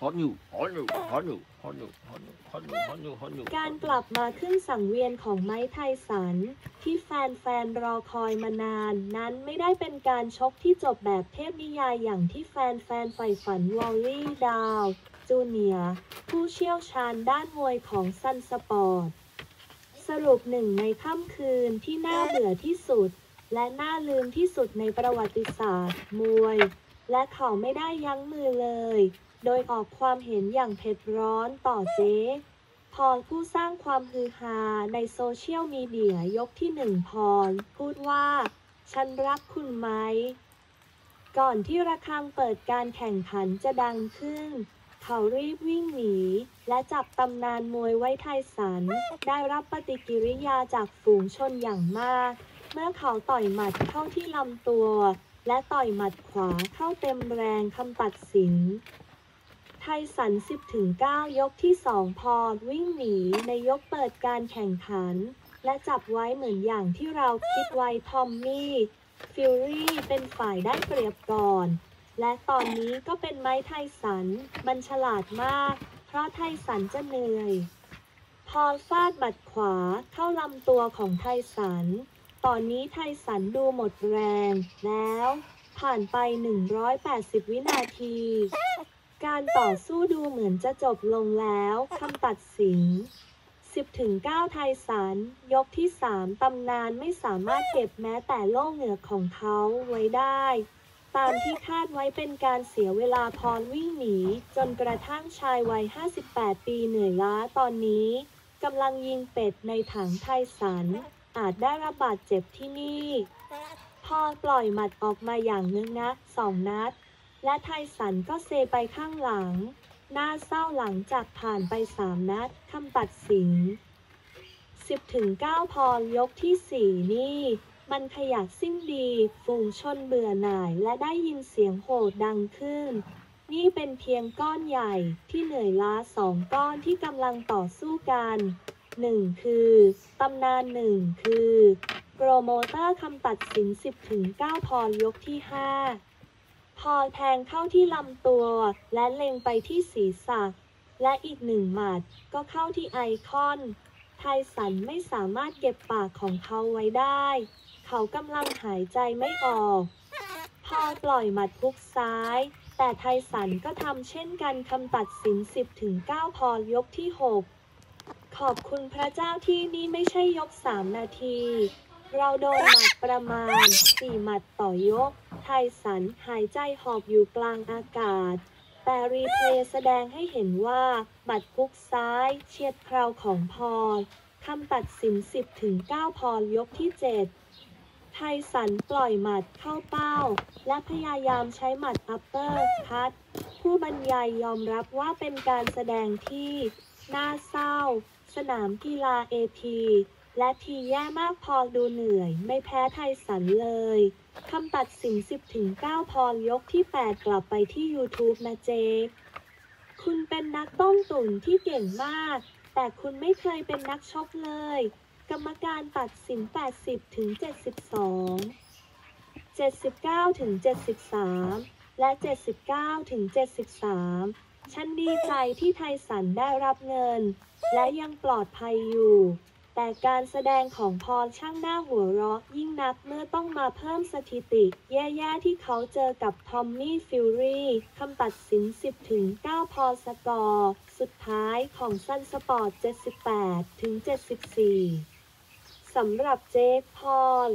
ฮอตอยู่ฮอตอยู่ฮอตอยู่ฮอตอยู่ฮอตอยู่ฮอตอยู่ฮอตอยู่ฮอตอยู่การกลับมาขึ้นสังเวียนของไม้ไทสัน ที่แฟนๆรอคอยมานาน นั้นไม่ได้เป็นการชกที่จบแบบเทพนิยายอย่างที่แฟนๆใฝ่ฝันวอลลี่ดาวจูเนียร์ผู้เชี่ยวชาญด้านมวยของซันสปอร์ตสรุปหนึ่งในค่ำคืนที่น่าเบื่อที่สุด และน่าลืมที่สุดในประวัติศาสตร์ มวย และเขาไม่ได้ยั้งมือเลย โดยออกความเห็นอย่างเผ็ดร้อนต่อเจคพอลผู้สร้างความฮือฮาในโซเชียลมีเดียยกที่หนึ่งพร พูดว่า ฉันรักคุณไหม ก่อนที่ระฆังเปิดการแข่งขันจะดังขึ้น เขารีบวิ่งหนี และจับตำนานมวยไมค์ไทสัน ได้รับปฏิกิริยาจากฝูงชนอย่างมาก เมื่อเขาต่อยหมัดเข้าที่ลำตัว และต่อยหมัดขวาเข้าเต็มแรงคำตัดสิน ไทสัน 10-9 ยกที่ 2 พอลวิ่งหนีในยกเปิดการแข่งขัน และจับไว้เหมือนอย่างที่เราคิดไว้ทอมมี่ฟิวรี่เป็นฝ่ายได้เปรียบก่อน และตอนนี้ก็เป็นไมค์ไทสัน มันฉลาดมาก เพราะไทสันจะเหนื่อย พอฟาดบัดขวาเข้าลำตัวของไทสัน ตอนนี้ไทสันดูหมดแรงแล้ว ผ่านไป 180 วินาที การต่อสู้ดูเหมือนจะจบลงแล้วคำตัดสิน 10ถึง9ไทสัน ยกที่ 3 ตำนานไม่สามารถเก็บแม้แต่โล่เหงือกของเขาไว้ได้ ตามที่คาดไว้เป็นการเสียเวลาพรวิ่งหนี จนกระทั่งชายวัย 58 ปีเหนื่อยล้าตอนนี้กำลังยิงเป็ดในถังไทสัน อาจได้รับบาดเจ็บที่นี่ พอปล่อยหมัดออกมาอย่างนึงนะสองนัด และไทสันก็เซไปข้างหลัง น่าเศร้าหลังจากผ่านไปสามนัดคำตัดสิน 10ถึง9พอยกที่ 4 นี่ มันขยักสิ้นดี ฝูงชนเบื่อหน่ายและได้ยินเสียงโห่ดังขึ้น นี่เป็นเพียงก้อนใหญ่ที่เหนื่อยล้าสองก้อนที่กำลังต่อสู้กันหนึ่งคือตำนานหนึ่งคือ โปรโมเตอร์คำตัดสิน 10ถึง9พอยกที่ 5 พอแทงเข้าที่ลำตัว และเล็งไปที่ศีรษะ และอีกหนึ่งหมัดก็เข้าที่ไอคอน ไทสันไม่สามารถเก็บปากของเขาไว้ได้ เขากำลังหายใจไม่ออก พอปล่อยหมัดพุกซ้าย แต่ไทสันก็ทำเช่นกันคำตัดสิน 10ถึง9พอยกที่ 6 ขอบคุณพระเจ้าที่นี่ไม่ใช่ยก 3 นาที เราโดนหมัดประมาณ 4 หมัดต่อยก ไทสันหายใจหอบอยู่กลางอากาศ แต่รีเพย์แสดงให้เห็นว่าหมัดพุกซ้ายเฉียดคราวของพอลคำตัดสิน 10 ถึง 9 พอลยกที่ 7 ไทสันปล่อยหมัดเข้าเป้า และพยายามใช้หมัดอัปเปอร์คัตผู้บรรยายยอมรับว่าเป็นการแสดงที่ น่าเศร้า สนามกีฬา AT และ T แย่มากพอลดูเหนื่อย ไม่แพ้ไทสันเลยคำตัดสิน 10ถึง9พอลยกที่ 8 กลับไปที่ YouTube นะเจคคุณเป็นนักต้มตุ๋นที่เก่งมาก แต่คุณไม่เคยเป็นนักชกเลย กรรมการตัดสิน 80 ถึง 72 79 ถึง 73 และ 79 ถึง 73 ฉันดีใจที่ไทสันได้รับเงิน และยังปลอดภัยอยู่ แต่การแสดงของพอลช่างน่าหัวเราะยิ่งนักเมื่อต้องมาเพิ่มสถิติ แย่ๆที่เขาเจอกับทอมมี่ฟิวรี่คำตัดสิน 10 ถึง 9 พอลสกอร์ สุดท้ายของซันสปอร์ต 78 ถึง 74 สำหรับเจคพอล